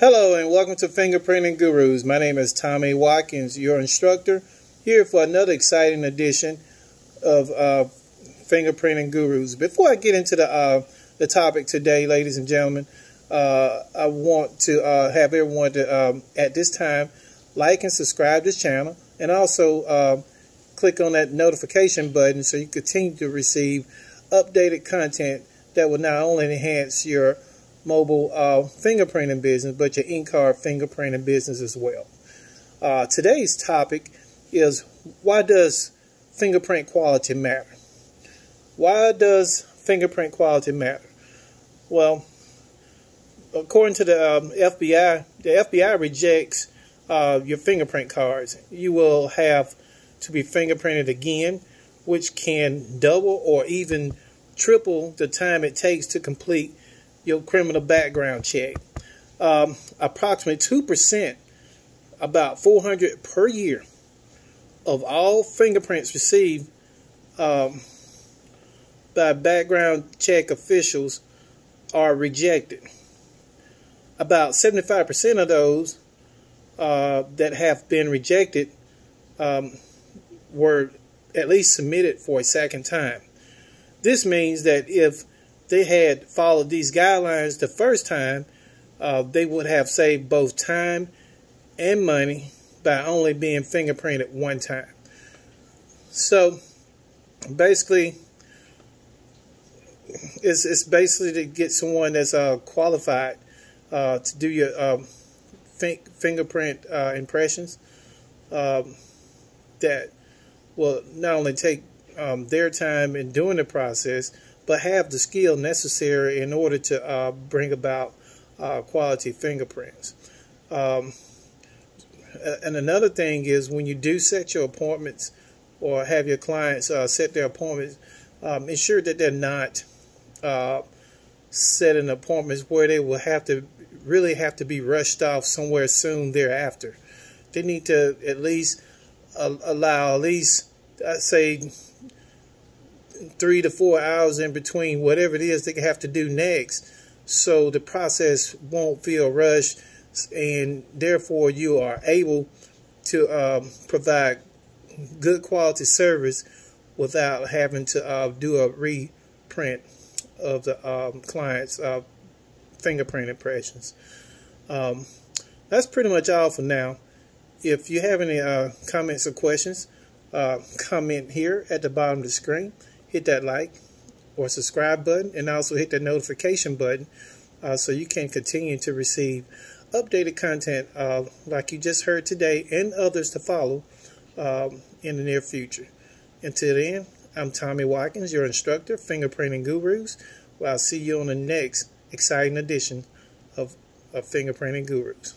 Hello and welcome to Fingerprinting Gurus. My name is Tommy Watkins, your instructor, here for another exciting edition of uh, Fingerprinting Gurus. Before I get into the uh, the topic today, ladies and gentlemen, uh, I want to uh, have everyone to um, at this time like and subscribe to this channel, and also uh, click on that notification button so you continue to receive updated content that will not only enhance your mobile uh, fingerprinting business, but your ink fingerprinting business as well. Uh, today's topic is why does fingerprint quality matter? Why does fingerprint quality matter? Well, according to the um, FBI, the FBI rejects uh, your fingerprint cards. You will have to be fingerprinted again, which can double or even triple the time it takes to complete your criminal background check. Um, approximately 2%, about 400 per year, of all fingerprints received um, by background check officials are rejected. About 75% of those uh, that have been rejected um, were at least submitted for a second time. This means that if they had followed these guidelines the first time, uh, they would have saved both time and money by only being fingerprinted one time. So basically, it's, it's basically to get someone that's uh, qualified uh, to do your um, fin fingerprint uh, impressions um, that will not only take um, their time in doing the process, but have the skill necessary in order to uh, bring about uh, quality fingerprints. Um, and another thing is when you do set your appointments or have your clients uh, set their appointments, um, ensure that they're not uh, setting appointments where they will have to really have to be rushed off somewhere soon thereafter. They need to at least uh, allow at least, I'd say, three to four hours in between whatever it is they have to do next so the process won't feel rushed and therefore you are able to um, provide good quality service without having to uh, do a reprint of the um, client's uh, fingerprint impressions. Um, that's pretty much all for now. If you have any uh, comments or questions, uh, comment here at the bottom of the screen hit that like or subscribe button and also hit that notification button uh, so you can continue to receive updated content uh, like you just heard today and others to follow um, in the near future. Until then, I'm Tommy Watkins, your instructor, Fingerprinting Gurus. Well, I'll see you on the next exciting edition of, of Fingerprinting Gurus.